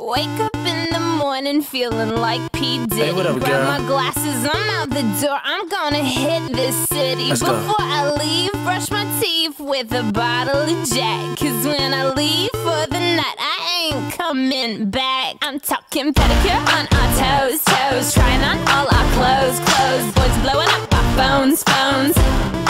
Wake up in the morning feeling like P. Diddy. Hey, what up, Grab my glasses, I'm out the door. I'm gonna hit this city. Let's go. Before I leave, brush my teeth with a bottle of Jack. Cause when I leave for the night, I ain't coming back. I'm talking pedicure on our toes, toes. Trying on all our clothes, clothes. Boys blowing up our phones, phones.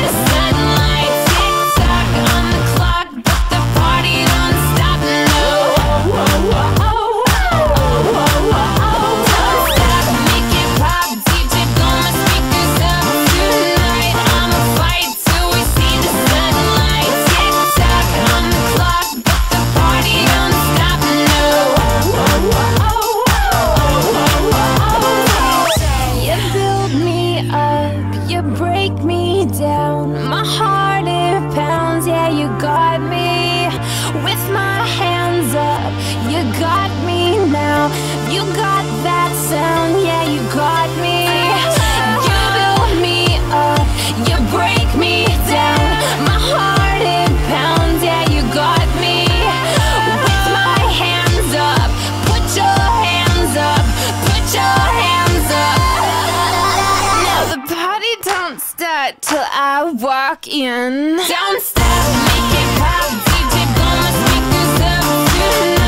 we Don't start till I walk in. Don't stop, make it pop. DJ up tonight.